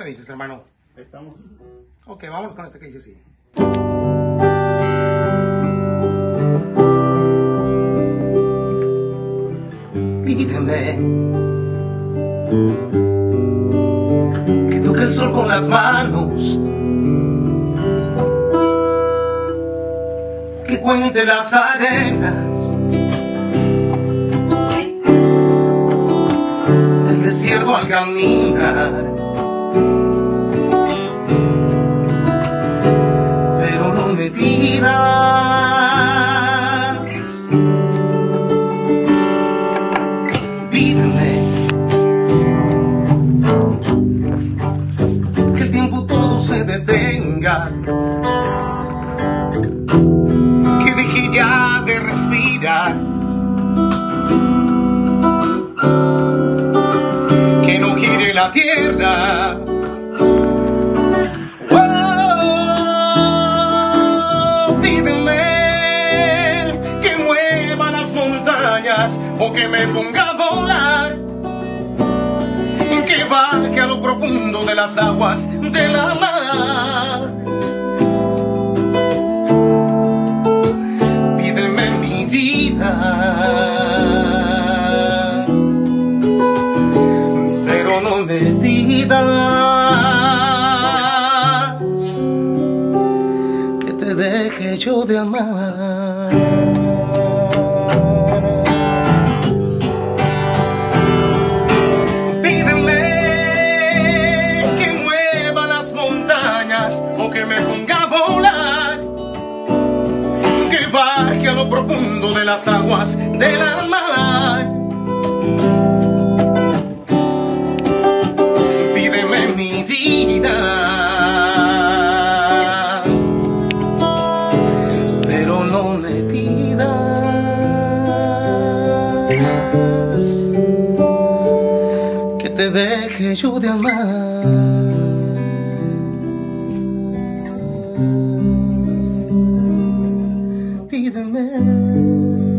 me dices, hermano? Estamos. Ok, vámonos con este que dice así. Pídeme que toque el sol con las manos, que cuente las arenas del desierto al caminar. Que deje ya de respirar, que no gire la tierra. Oh, que mueva las montañas o que me ponga a volar, que baje a lo profundo de las aguas de la mar. Mi vida, pero no me pidas que te deje yo de amar. Pídeme que mueva las montañas o que me ponga profundo de las aguas de la mar. Pídeme mi vida, pero no me pidas que te deje yo de amar. the man